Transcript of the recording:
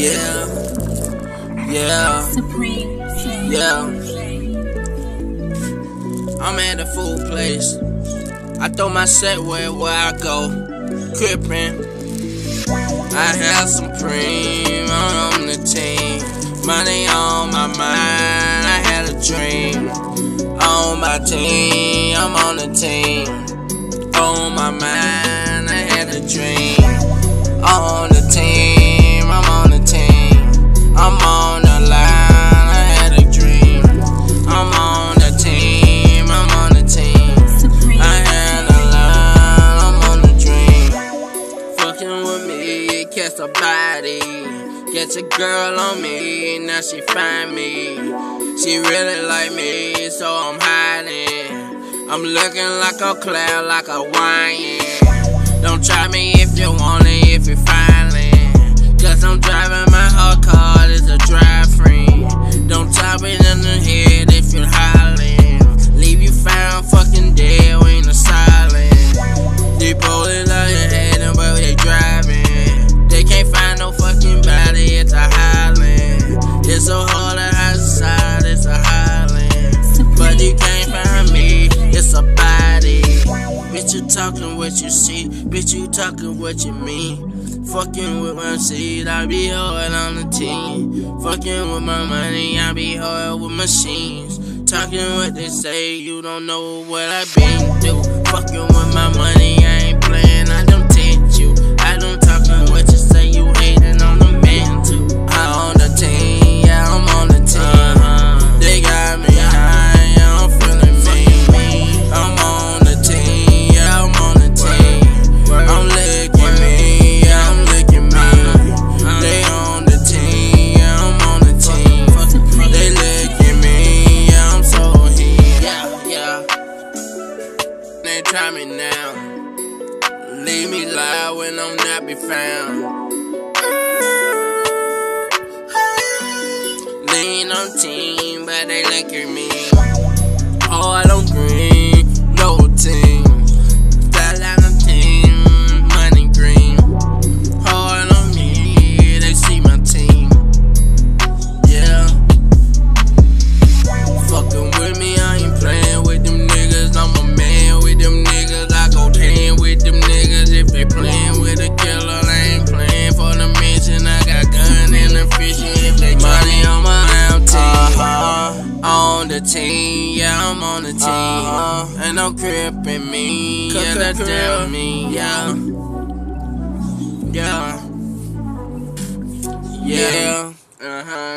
Yeah. Yeah. Supreme. Yeah. I'm at a full place. I throw my set where, where I go. Crippin'. I have Supreme on the team. Money on my mind. I had a dream. On my team. I'm on the team. On my mind. I had a dream. Me, catch a body. Get a girl on me, now she find me. She really like me, so I'm hiding. I'm looking like a cloud, like a wine. Don't try me if you want it, if you're filing. Bitch, you talking what you see, bitch, you talking what you mean. Fucking with my seed, I be hard on the team. Fucking with my money, I be hard with machines. Talking what they say, you don't know what I been through. Fucking with my money, I Try me now. Leave me loud when I'm not be found. Lean on team, but they licking me. Team, yeah, I'm on the team. Uh-huh. And I'm crippin' me, yeah, that's damn me, yeah. Yeah. Yeah. Uh huh.